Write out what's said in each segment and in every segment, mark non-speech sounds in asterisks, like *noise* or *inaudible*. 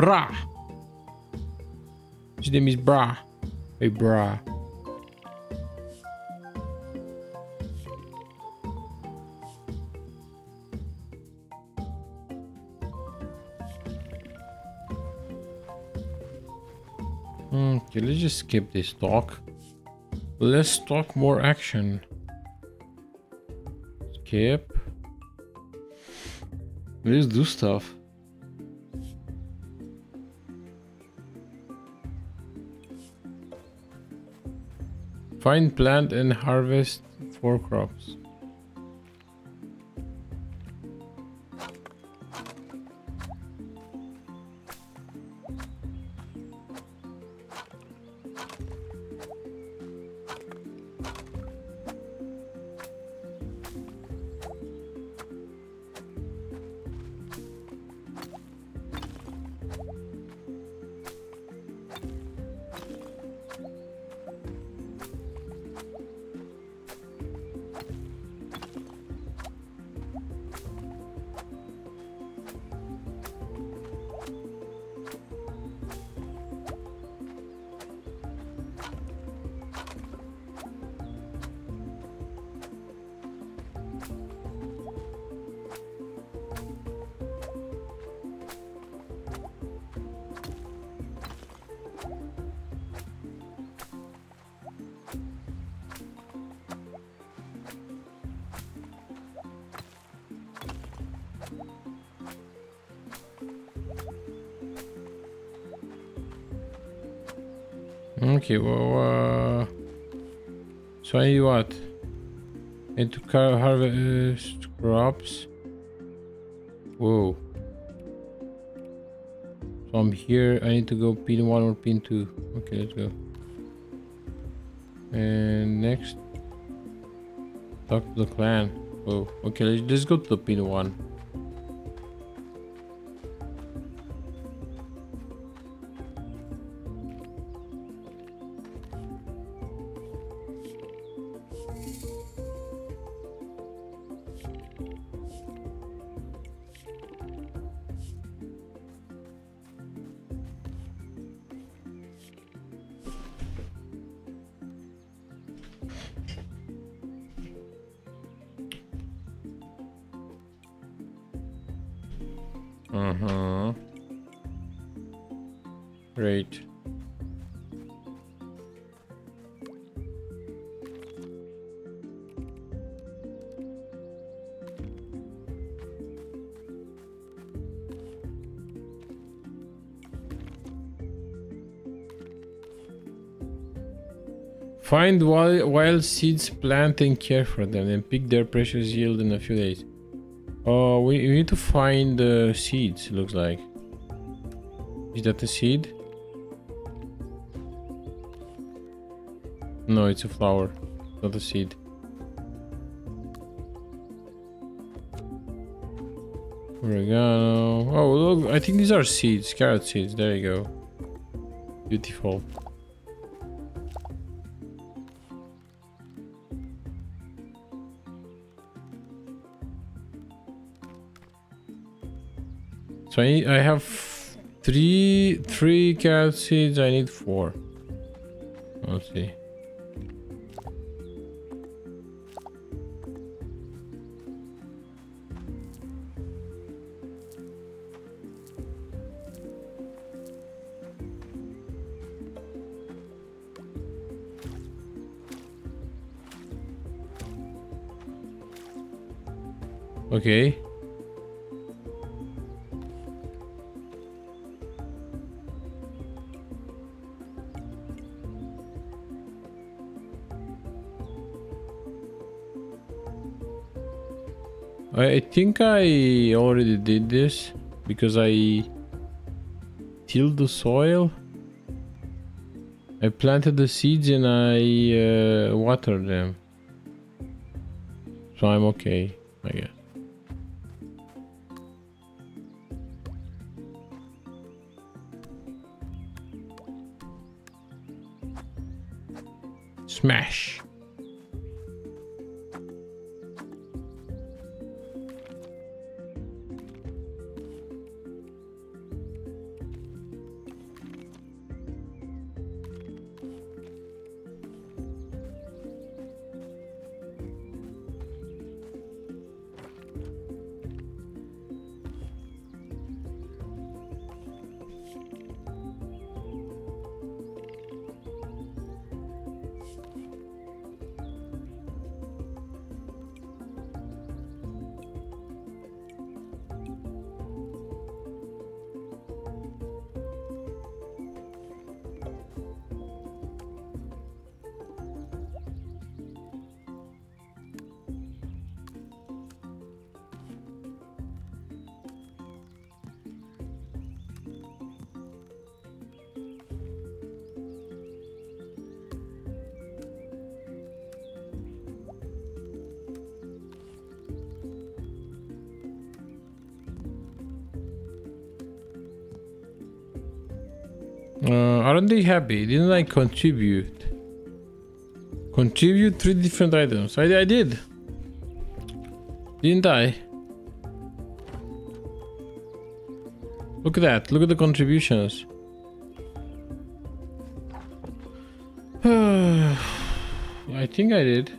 Bra. His name is Bra. Hey, Bra. Okay, let's just skip this talk. Let's talk more action. Skip. Let's do stuff. Find, plant, and harvest four crops. Okay, well, uh, so I need what? Need to harvest crops. Whoa. I'm here. I need to go pin one or pin two. Okay, let's go. And next, talk to the clan. Oh, okay. Let's, let's go to the pin one. Uh-huh. Great. Find wild, wild seeds, plant and care for them, and pick their precious yield in a few days. Oh, we, we need to find the seeds, looks like. Is that a seed? No, it's a flower, not a seed. Oregano. Oh, look, I think these are seeds, carrot seeds. There you go. Beautiful. So I, I have three three carrot seeds. I need four. Let's see. Okay. I think I already did this because I tilled the soil. I planted the seeds and I uh, watered them. So I'm okay, I guess. Smash. Aren't they happy? Didn't I contribute? Contribute three different items. I, I did. Didn't I? Look at that. Look at the contributions. *sighs* I think I did.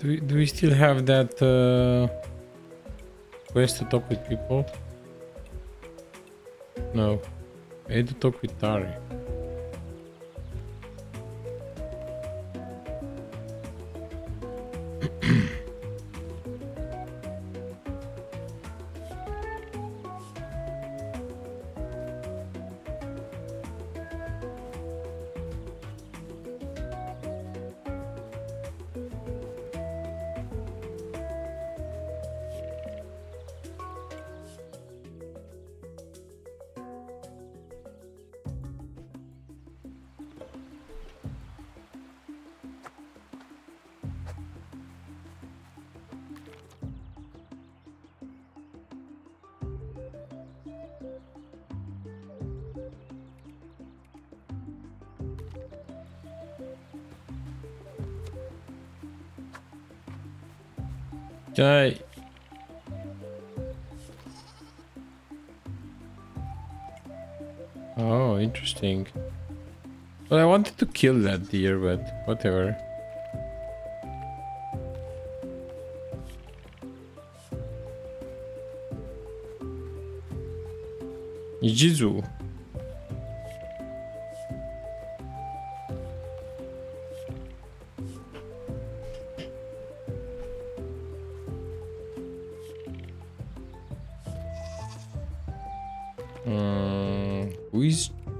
Do we, do we still have that uh, quest to talk with people? No. I need to talk with Tari. Oh, interesting. Well, I wanted to kill that deer, but whatever. Jizu.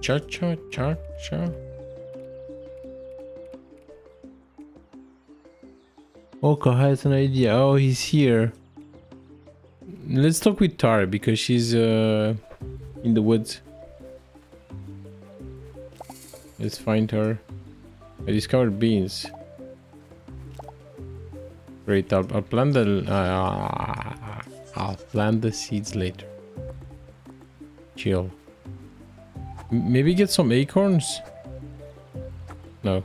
Cha cha cha cha. Oka has an idea. Oh, he's here. Let's talk with Tara because she's uh, in the woods. Let's find her. I discovered beans. Great, I'll, I'll plant the uh, I'll plant the seeds later. Chill. Maybe get some acorns? No.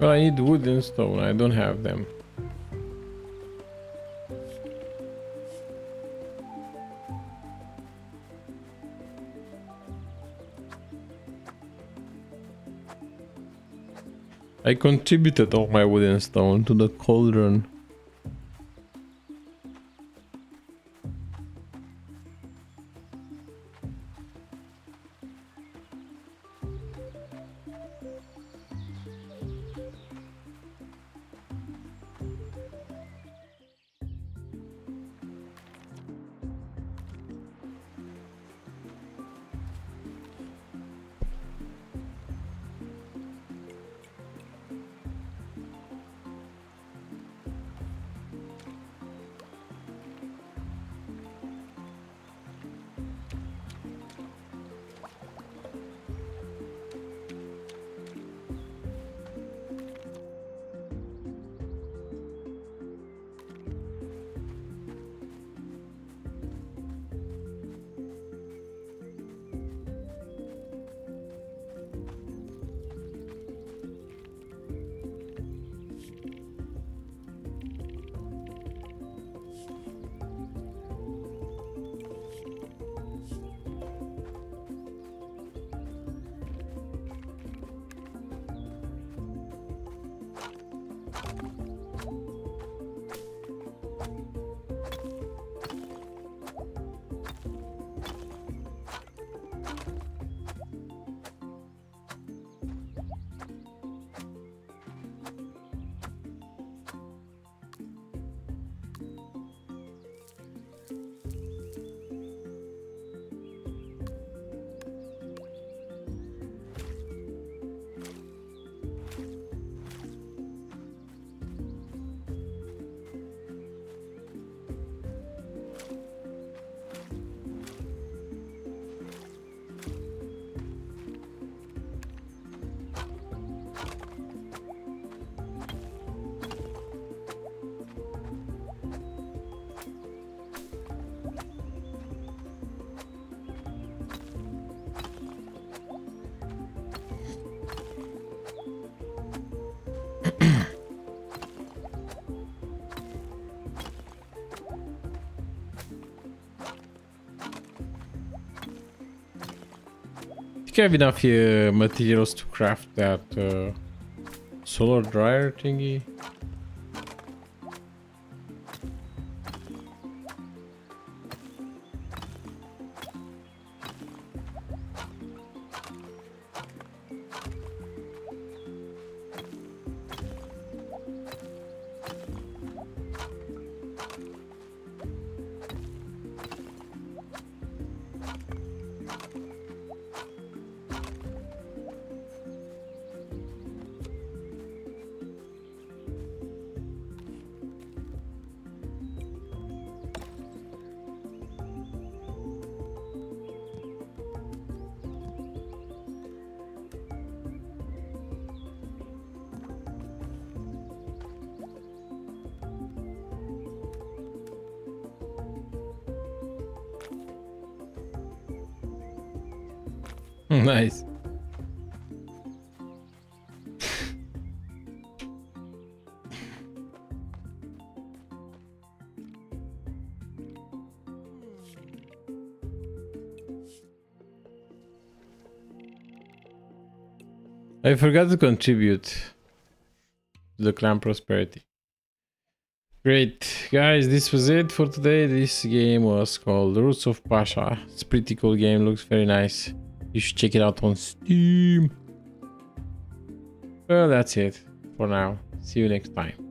Well, I need wood and stone. I don't have them. I contributed all my wood and stone to the cauldron. I have enough uh, materials to craft that uh, solar dryer thingy. *laughs* nice. I forgot to contribute to the clan prosperity. Great, guys, this was it for today. This game was called Roots of Pacha. It's pretty cool game, looks very nice. You should check it out on Steam. Well, that's it for now. See you next time.